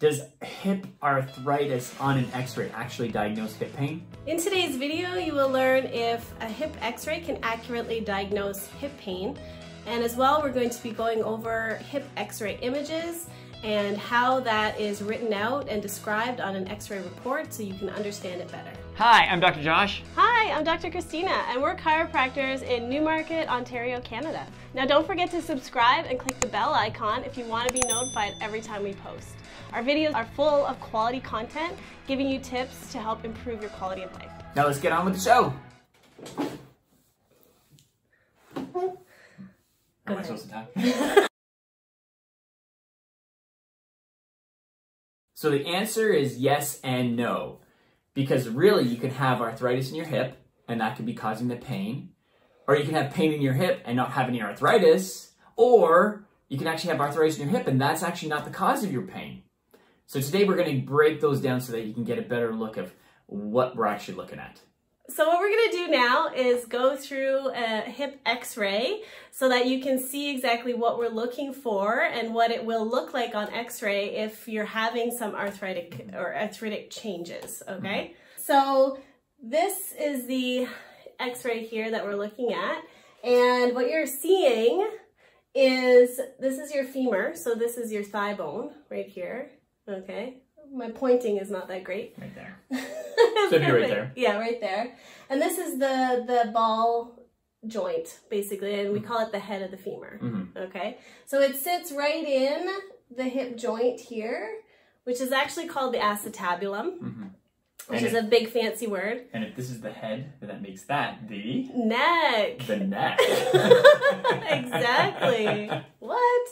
Does hip arthritis on an x-ray actually diagnose hip pain? In today's video, you will learn if a hip x-ray can accurately diagnose hip pain. And as well, we're going to be going over hip x-ray images and how that is written out and described on an x-ray report so you can understand it better. Hi, I'm Dr. Josh. Hi, I'm Dr. Kristina, and we're chiropractors in Newmarket, Ontario, Canada. Now don't forget to subscribe and click the bell icon if you want to be notified every time we post. Our videos are full of quality content, giving you tips to help improve your quality of life. Now let's get on with the show. Am I supposed to talk? so the answer is yes and no. Because really, you can have arthritis in your hip, and that could be causing the pain. Or you can have pain in your hip and not have any arthritis. Or you can actually have arthritis in your hip, and that's actually not the cause of your pain. So today we're going to break those down so that you can get a better look of what we're actually looking at. So what we're going to do now is go through a hip x-ray so that you can see exactly what we're looking for and what it will look like on x-ray if you're having some arthritic or arthritic changes, okay? Mm -hmm. So this is the x-ray here that we're looking at and what you're seeing is this is your femur, so this is your thigh bone right here, okay? My pointing is not that great. Right there. so be right there. Yeah, right there. And this is the the ball joint, basically, and we mm -hmm. call it the head of the femur. Mm -hmm. Okay? So it sits right in the hip joint here, which is actually called the acetabulum. Mm -hmm. Which and is a big fancy word. And if this is the head, then that makes that the neck. The neck. exactly. what?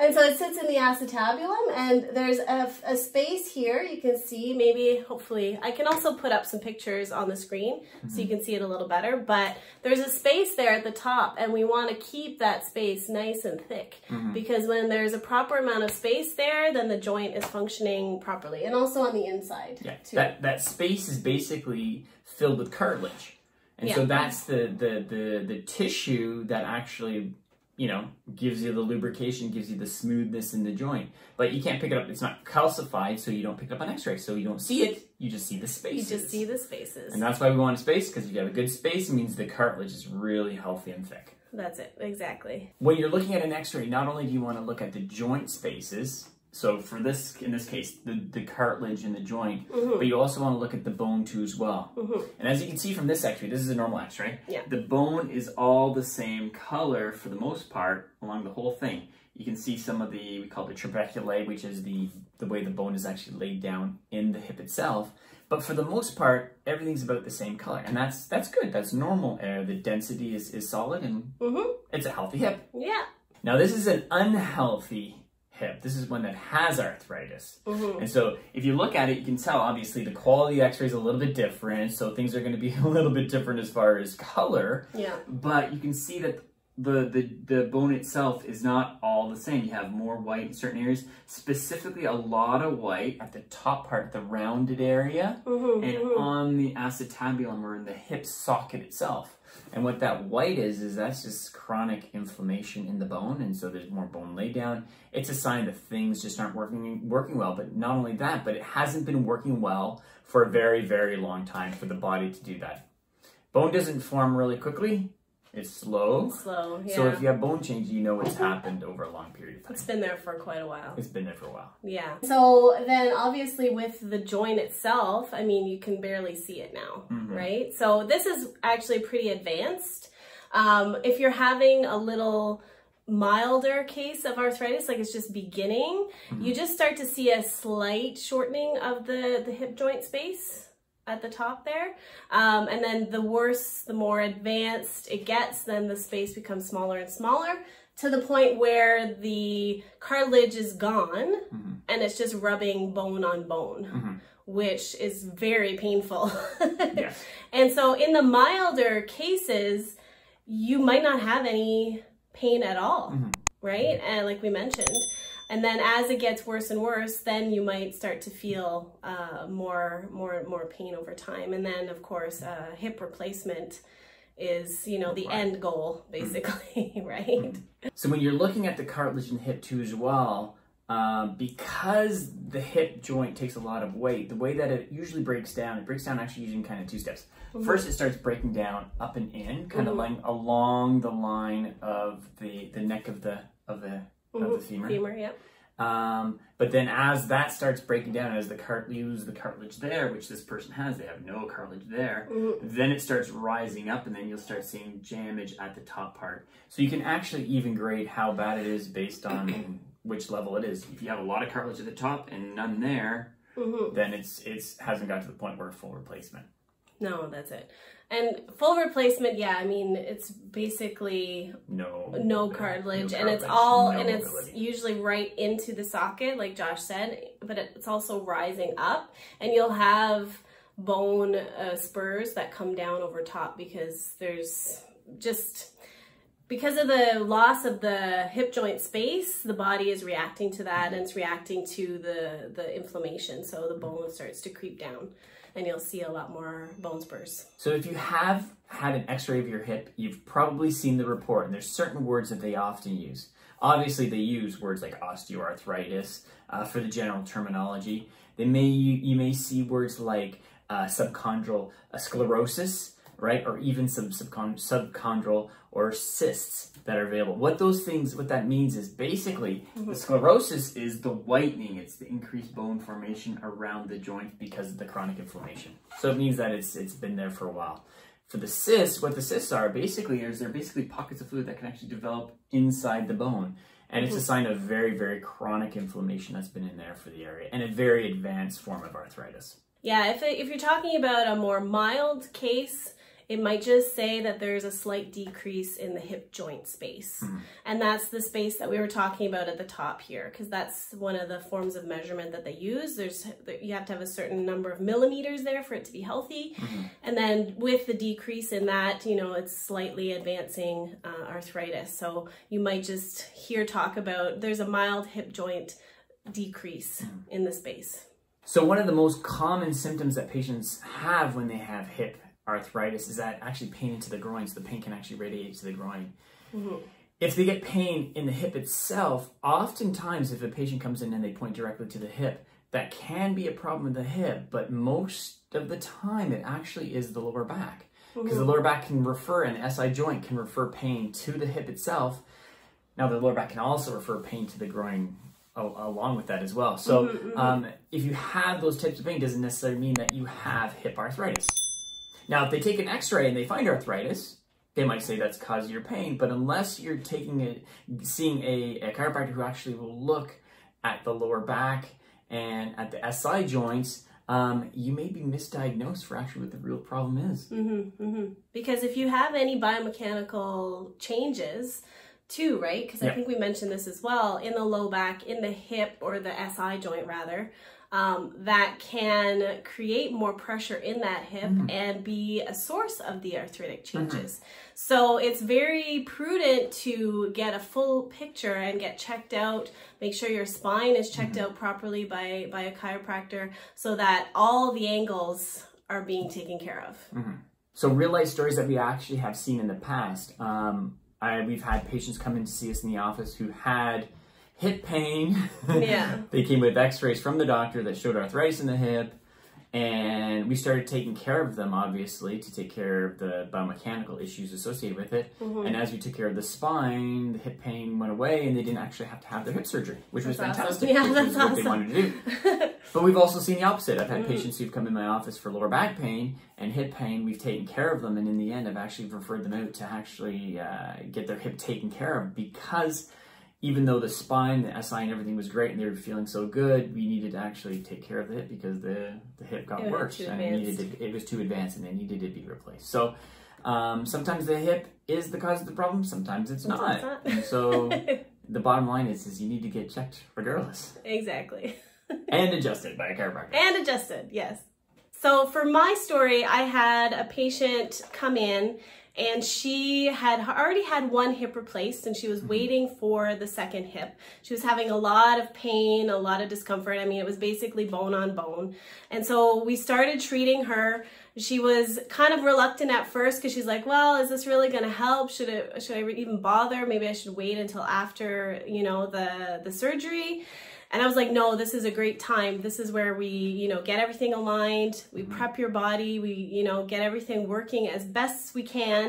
And so it sits in the acetabulum and there's a, a, space here you can see, maybe, hopefully, I can also put up some pictures on the screen mm -hmm. so you mm-hmm. can see it a little better, but there's a space there at the top and we want to keep that space nice and thick mm -hmm. because when there's a proper amount of space there, then the joint is functioning properly and also on the inside. Yeah, too. That, that space is basically filled with cartilage. And yeah. so that's the, the, the, the tissue that actually you know, gives you the lubrication, gives you the smoothness in the joint. But you can't pick it up. It's not calcified, so you don't pick it up on x-ray. So you don't see it. You just see the spaces. You just see the spaces. And that's why we want a space, because if you have a good space, it means the cartilage is really healthy and thick. That's it, exactly. When you're looking at an x-ray, not only do you want to look at the joint spaces, so for this, in this case, the, the cartilage in the joint, mm -hmm. but you also want to look at the bone too as well. Mm -hmm. And as you can see from this x-ray, this is a normal x-ray. Yeah. The bone is all the same color for the most part along the whole thing. You can see some of the, we call it the trabeculae, which is the, the way the bone is actually laid down in the hip itself. But for the most part, everything's about the same color. And that's that's good. That's normal. Uh, the density is, is solid and mm -hmm. it's a healthy hip. Yeah. Now this is an unhealthy hip. This is one that has arthritis. Mm-hmm. And so if you look at it, you can tell obviously the quality x-ray is a little bit different. So things are going to be a little bit different as far as color. Yeah. But you can see that the, the, the bone itself is not all the same. You have more white in certain areas, specifically a lot of white at the top part, the rounded area, mm-hmm, and mm-hmm. on the acetabulum or in the hip socket itself. And what that white is, is that's just chronic inflammation in the bone, and so there's more bone laydown. It's a sign that things just aren't working working well. But not only that, but it hasn't been working well for a very, very long time for the body to do that. Bone doesn't form really quickly. It's slow. It's slow, yeah. So if you have bone change, you know it's happened over a long period of time. It's been there for quite a while. It's been there for a while. Yeah. So then obviously with the joint itself, I mean, you can barely see it now, mm -hmm. right? So this is actually pretty advanced. Um, if you're having a little milder case of arthritis, like it's just beginning, mm -hmm. you just start to see a slight shortening of the, the hip joint space at the top there. Um, and then the worse, the more advanced it gets, then the space becomes smaller and smaller to the point where the cartilage is gone mm -hmm. and it's just rubbing bone on bone. Mm -hmm. Which is very painful. yes. And so in the milder cases, you might not have any pain at all, mm -hmm. right? And like we mentioned, and then as it gets worse and worse, then you might start to feel uh, more, more, more pain over time. And then of course, uh, hip replacement is, you know, the right. end goal, basically, right? So when you're looking at the cartilage in hip too as well, um, because the hip joint takes a lot of weight, the way that it usually breaks down, it breaks down actually using kind of two steps. Mm-hmm. First, it starts breaking down up and in, kind mm-hmm. of along the line of the the neck of the of the mm-hmm. of the femur. Femur, yep. Um, but then as that starts breaking down, as the cart lose the cartilage there, which this person has, they have no cartilage there, mm-hmm. then it starts rising up and then you'll start seeing damage at the top part. So you can actually even grade how bad it is based on which level it is. If you have a lot of cartilage at the top and none there, mm-hmm. then it's it's hasn't got to the point where full replacement. No, that's it. And full replacement, yeah, I mean it's basically no no cartilage, no and it's all no and it's ability. usually right into the socket, like Josh said, but it's also rising up, and you'll have bone uh, spurs that come down over top because there's just because of the loss of the hip joint space, the body is reacting to that and it's reacting to the, the inflammation. So the bone starts to creep down and you'll see a lot more bone spurs. So if you have had an x-ray of your hip, you've probably seen the report and there's certain words that they often use. Obviously they use words like osteoarthritis uh, for the general terminology. They may You may see words like uh, subchondral uh, sclerosis, right? Or even some subchondral or cysts that are available. What those things, what that means is basically mm-hmm. the sclerosis is the whitening. It's the increased bone formation around the joint because of the chronic inflammation. So it means that it's it's been there for a while. For the cysts, what the cysts are basically is they're basically pockets of fluid that can actually develop inside the bone. And it's a mm-hmm. sign of very, very chronic inflammation that's been in there for the area and a very advanced form of arthritis. Yeah, if, if you're talking about a more mild case, it might just say that there's a slight decrease in the hip joint space. Mm. And that's the space that we were talking about at the top here, because that's one of the forms of measurement that they use. There's You have to have a certain number of millimeters there for it to be healthy. Mm-hmm. And then with the decrease in that, you know, it's slightly advancing uh, arthritis. So you might just hear talk about there's a mild hip joint decrease mm. in the space. So one of the most common symptoms that patients have when they have hip arthritis is that actually pain into the groin, so the pain can actually radiate to the groin. Mm-hmm. If they get pain in the hip itself, oftentimes if a patient comes in and they point directly to the hip, that can be a problem with the hip, but most of the time it actually is the lower back. Because mm-hmm. the lower back can refer, and the SI joint can refer pain to the hip itself. Now the lower back can also refer pain to the groin along with that as well. So mm-hmm, mm-hmm. Um, if you have those types of pain, doesn't necessarily mean that you have hip arthritis. Now, if they take an x-ray and they find arthritis, they might say that's causing your pain, but unless you're taking it, seeing a, a chiropractor who actually will look at the lower back and at the SI joints, um, you may be misdiagnosed for actually what the real problem is. Mm-hmm, mm-hmm. Because if you have any biomechanical changes, too, right? Because I think we mentioned this as well in the low back, in the hip or the SI joint rather um, that can create more pressure in that hip mm-hmm. and be a source of the arthritic mm-hmm. changes. Mm-hmm. So it's very prudent to get a full picture and get checked out. Make sure your spine is checked mm-hmm. out properly by, by a chiropractor so that all the angles are being taken care of. Mm-hmm. So real life stories that we actually have seen in the past. Um, I, we've had patients come in to see us in the office who had hip pain. Yeah. they came with x-rays from the doctor that showed arthritis in the hip. And we started taking care of them, obviously, to take care of the biomechanical issues associated with it. Mm-hmm. And as we took care of the spine, the hip pain went away, and they didn't actually have to have their hip surgery, which that's was fantastic. Awesome. Yeah, that's awesome. what they wanted to do. but we've also seen the opposite. I've had mm-hmm. patients who've come in my office for lower back pain and hip pain. We've taken care of them, and in the end, I've actually referred them out to actually uh, get their hip taken care of because even though the spine, the SI, and everything was great, and they were feeling so good, we needed to actually take care of the hip because the, the hip got it worse and it needed to, it was too advanced and it needed to be replaced. So um, sometimes the hip is the cause of the problem, sometimes it's sometimes not. not. so the bottom line is, is you need to get checked regardless. Exactly. and adjusted by a chiropractor. And adjusted, yes. So for my story, I had a patient come in and she had already had one hip replaced and she was mm-hmm. waiting for the second hip. She was having a lot of pain, a lot of discomfort. I mean, it was basically bone on bone. And so we started treating her. She was kind of reluctant at first because she's like, well, is this really going to help? Should it, should I even bother? Maybe I should wait until after, you know, the, the surgery. And I was like, no, this is a great time. This is where we, you know, get everything aligned. We mm-hmm. prep your body. We, you know, get everything working as best we can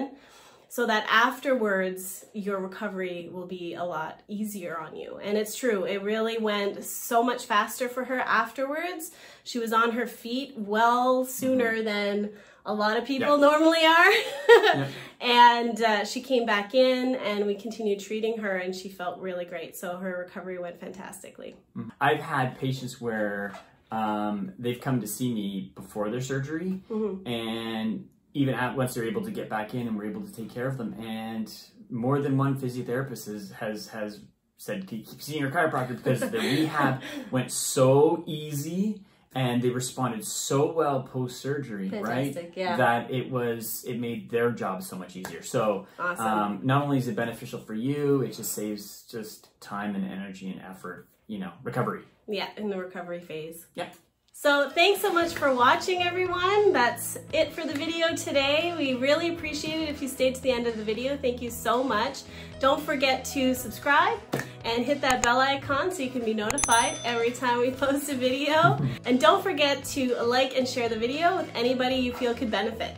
so that afterwards your recovery will be a lot easier on you. And it's true, it really went so much faster for her afterwards. She was on her feet well sooner mm-hmm. than a lot of people normally are. And uh, she came back in and we continued treating her and she felt really great. So her recovery went fantastically. Mm-hmm. I've had patients where um, they've come to see me before their surgery mm-hmm. and even at, once they're able to get back in and we're able to take care of them. And more than one physiotherapist has, has, has said, keep seeing your chiropractor because the rehab went so easy and they responded so well post surgery, right? Yeah. That it was it made their job so much easier. So awesome. um, not only is it beneficial for you, it just saves just time and energy and effort. You know, recovery. Yeah, in the recovery phase. Yeah. So thanks so much for watching everyone. That's it for the video today. We really appreciate it if you stayed to the end of the video. Thank you so much. Don't forget to subscribe and hit that bell icon so you can be notified every time we post a video. and don't forget to like and share the video with anybody you feel could benefit.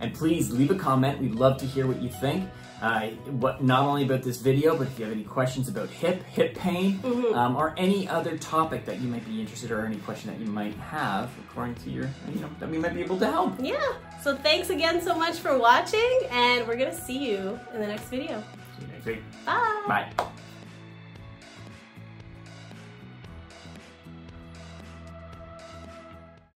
And please leave a comment. We'd love to hear what you think uh, what not only about this video, but if you have any questions about hip, hip pain, mm-hmm. um, or any other topic that you might be interested in, or any question that you might have according to your, you know, that we might be able to help. Yeah. So thanks again so much for watching, and we're gonna see you in the next video. See you next week. Bye. Bye.